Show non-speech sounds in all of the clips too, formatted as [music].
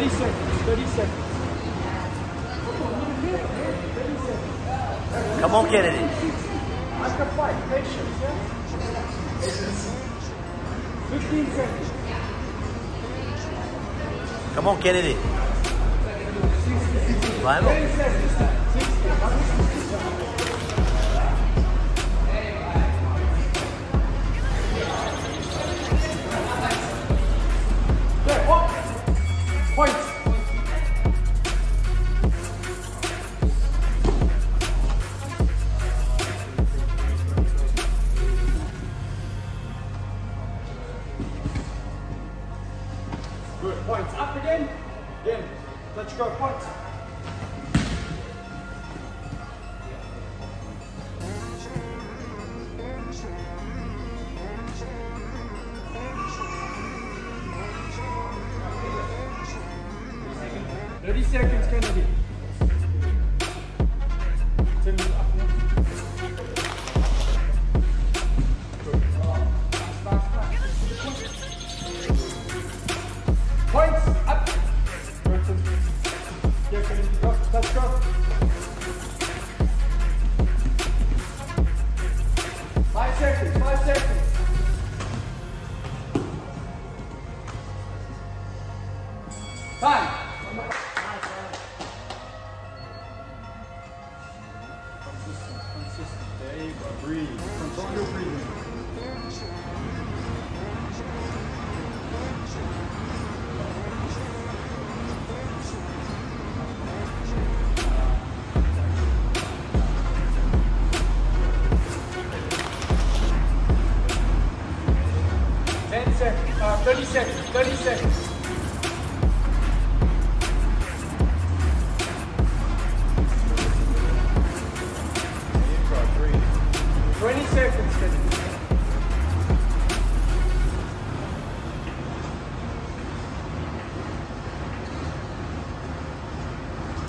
30 seconds, 30 seconds. Come on, Kennedy. I can fight, patience, yeah? 15 seconds. Come on, Kennedy. Vai, Points. Up again. Again. Let's go. Points.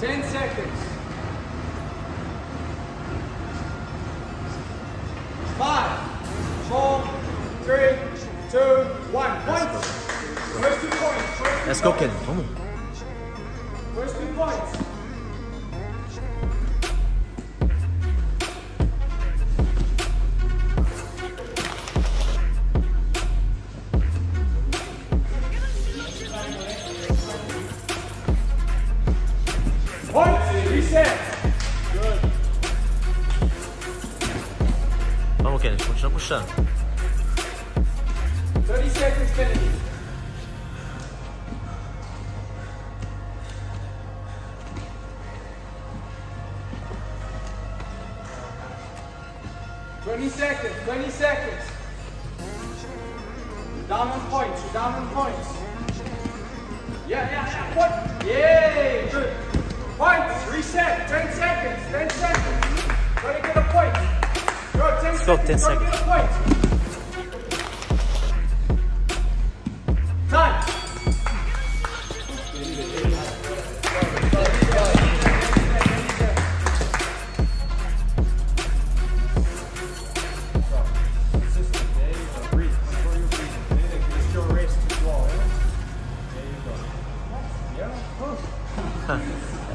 10 seconds. Five, four, three, two, one. Point. Let's go, kid. Come on. 20 seconds, 20 seconds. You're down on points, you're down on points. Yeah, yeah, yeah, what? Yay, good. Points, reset, 10 seconds, 10 seconds. Try to get a point. Go, 10 Stop seconds, 10 seconds.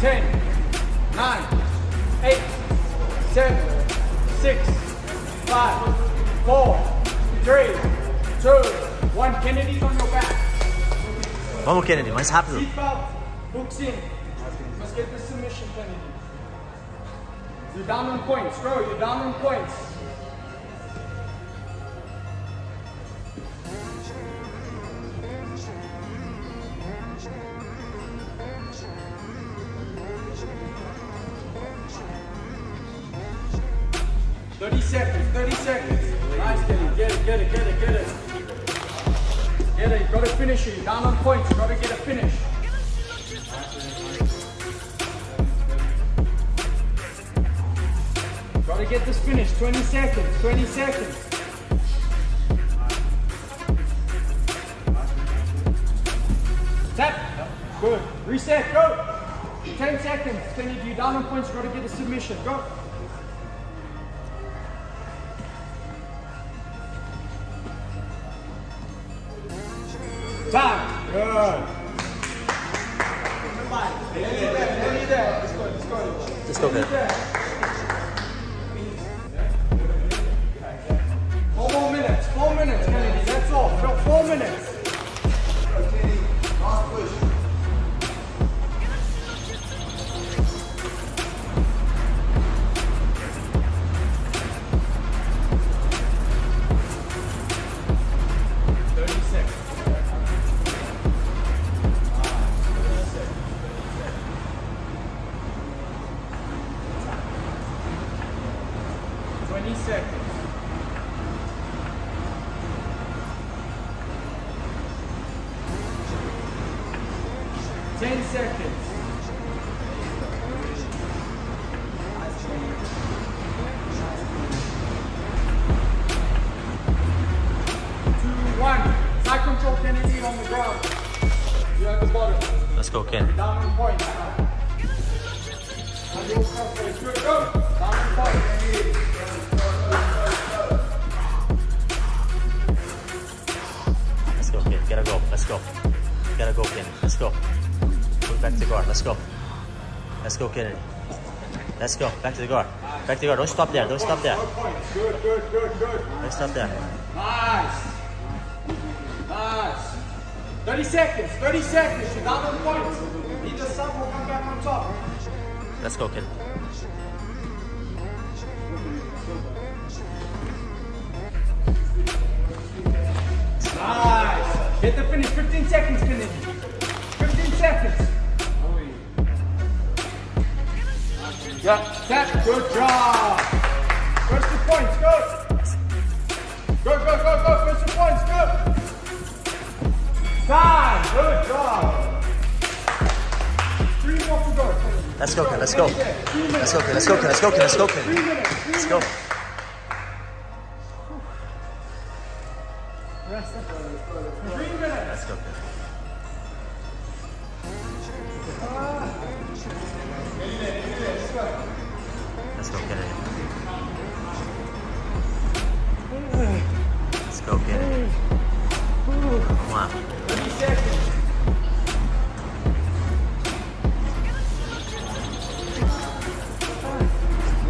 10, 9, 8, 7, 6, 5, 4, 3, 2, 1. Kennedy's on your back. Vamos, Kennedy. Mais rápido. Seatbelt, hooks in. Let's get the submission, Kennedy. You're down on points, bro. You're down on points. Get it. Get it. Get it. Get it. Get get it. Got to finish it. Down on points. Got to get a finish. Got to get this finished. 20 seconds. 20 seconds. Tap. Good. Reset. Go. 10 seconds. Can you do down on points? Got to get a submission. Go. Let's go, Kennedy. Four more minutes. Four minutes, Kennedy. That's all. Four minutes. 30 seconds. Ten seconds. Two, one. Control Kennedy on the ground. You have the. Let's go, Ken. Down point. Down point, Kennedy. Gotta go. Let's go. Gotta go, Kennedy. Let's go. Move back to the guard. Let's go. Let's go, Kennedy. Let's go. Back to the guard. Back to the guard. Don't stop there. Don't stop there. Good. Good, good, good. Don't stop there. Nice. Nice. 30 seconds. 30 seconds. You're down on points. Either sub will come back on top. Let's go, Kennedy. Nice. Get the finish. 15 seconds, Kennedy. 15 seconds. Yeah. Tap. Good job. First two points. Go. Go, go, go, go. First two points. Go. Time. Good job. Three more to go. Let's go, Kennedy. Let's go. Let's go, Kennedy. Let's go, Kennedy. Let's go, Kennedy. Let's go, minutes. Three Let's go. Let's go. Let's go, Kennedy. Let's go, Kennedy. Come on.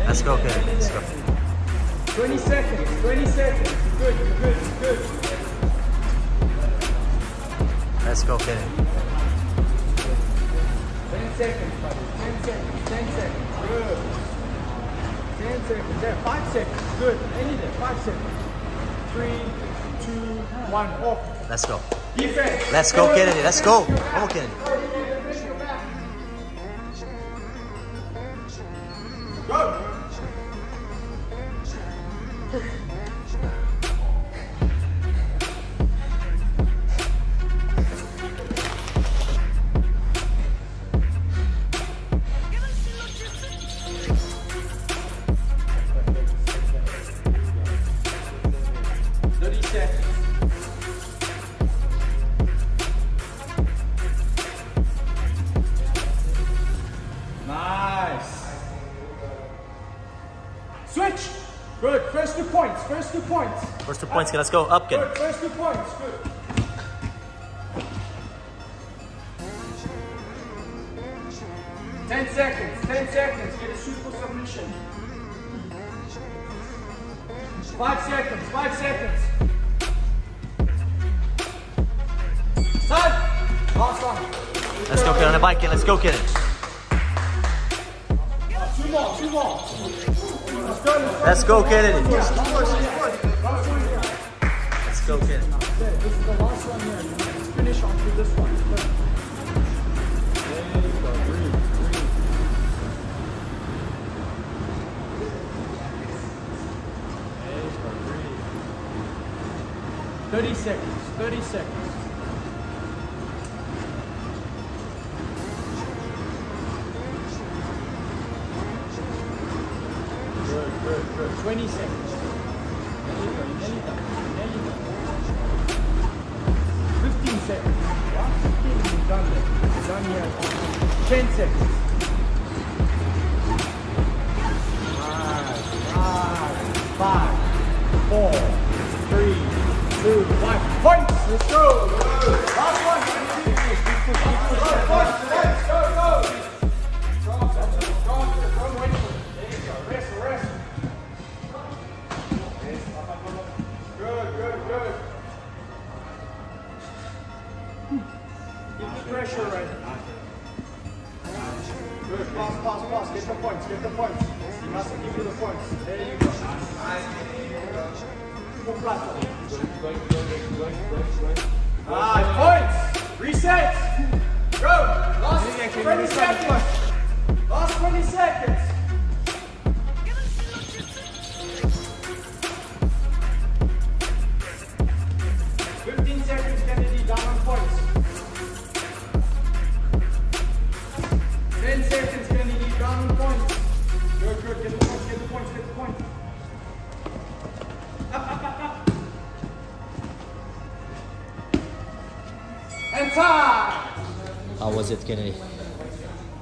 Let's go, Kennedy. Let's go. 20 seconds. 20 seconds. You're good. Good. Good. Let's go, Kennedy. 10 seconds, buddy. 10 seconds. 10 seconds. Good. 10 seconds. There. 5 seconds. Good. Any there. 5 seconds. 3, 2, 1. Off. Let's go. Defense. Let's go, Kennedy. Let's go. On, Kennedy. First two points. Let's go. Up, Kennedy. Good. First two points. Good. Ten seconds. Ten seconds. Get a super submission. Five seconds. Five seconds. Time. Last one. Let's go, Kennedy. On the bike, Kennedy. Let's go, Kennedy. Two more. Two more. Let's go. Let's go get it. This is the last one here. Let's finish off with this one. Thirty seconds. Thirty seconds. Good, good, good. Twenty seconds seconds. You're done there. You're done here. 10 seconds. One. Let's go! Last one! Points! Let's pressure right. Good, pass, pass, pass. Get the points, get the points. He must give you the points. There you go. Nice, points. Reset. Go. Last 20 seconds. Last 20 seconds. Was it, Kennedy?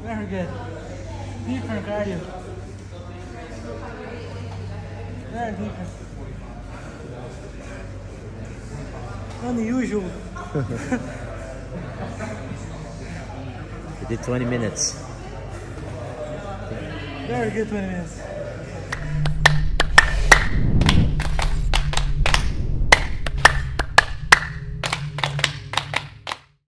Very good. Different cardio. Very different. Unusual. You [laughs] did 20 minutes. Very good 20 minutes.